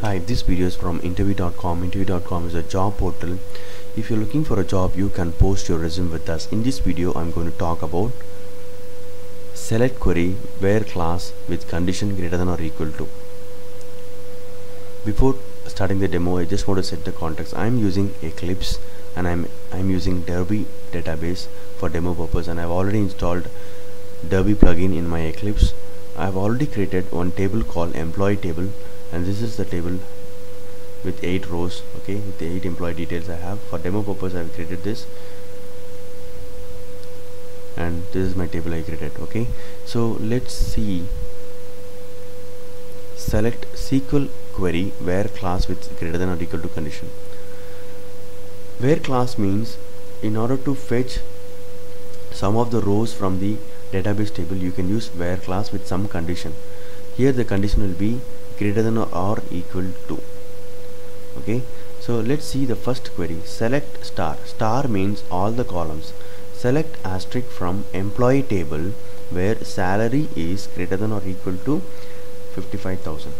Hi, this video is from interview.com. Interview.com is a job portal. If you're looking for a job, you can post your resume with us. In this video, I'm going to talk about select query where clause with condition greater than or equal to. Before starting the demo, I just want to set the context. I'm using Eclipse and I'm I'm using Derby database for demo purpose and I've already installed Derby plugin in my Eclipse. I've already created one table called employee table and this is the table with 8 rows okay with the 8 employee details I have. For demo purpose I've created this. And this is my table I created okay. So let's see. Select SQL query where clause with greater than or equal to condition. Where clause means in order to fetch some of the rows from the database table you can use where clause with some condition. Here the condition will be greater than or equal to. Okay? So let's see the first query. Select star. Star means all the columns. Select asterisk from employee table where salary is greater than or equal to 55,000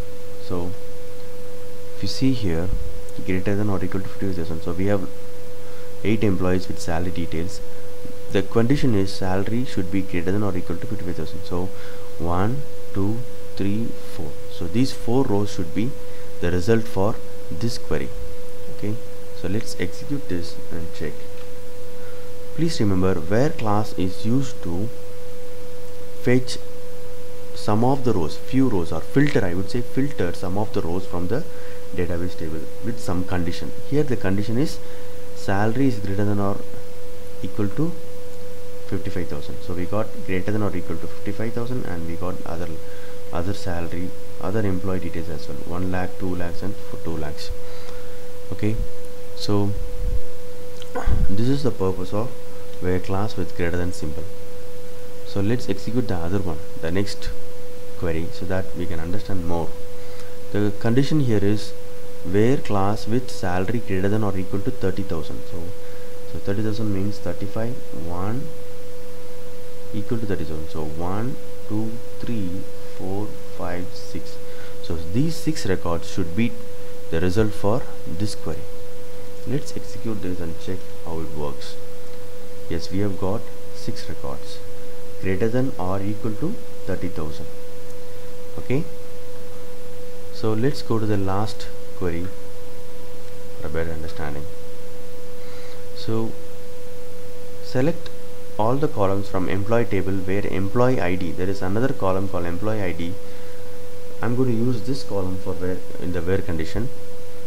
so if you see here greater than or equal to 55,000 so we have 8 employees with salary details. The condition is salary should be greater than or equal to 55,000 so 1 2 3 4 so these four rows should be the result for this query. Okay? So let's execute this and check. Please remember where clause is used to fetch some of the rows. Few rows or filter I would say filter some of the rows from the database table with some condition. Here the condition is salary is greater than or equal to 55,000 so we got greater than or equal to 55,000 and we got other other salary other employee details as well. 1 lakh 2 lakhs and 2 lakhs. Okay? So this is the purpose of where clause with greater than symbol so let's execute the other one the next query so that we can understand more. The condition here is where clause with salary greater than or equal to 30,000 so so 30,000 means 35 1 equal to 30,000 so 1 2 3 4 5 6 so these six records should be the result for this query. Let's execute this and check how it works. Yes we have got six records. Greater than or equal to 30,000 okay? So let's go to the last query for a better understanding. So select all the columns from employee table where employee ID there is another column called employee ID I'm going to use this column for where in the where condition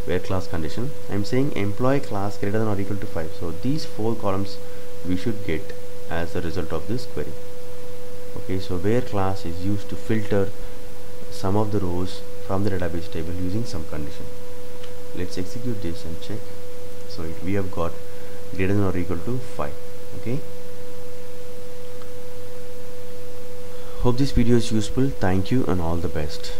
where clause condition. I'm saying employee class greater than or equal to 5 so these four columns we should get as a result of this query. Okay so where clause is used to filter some of the rows from the database table using some condition. Let's execute this and check. So it, we have got greater than or equal to 5 okay Hope this video is useful. Thank you and all the best.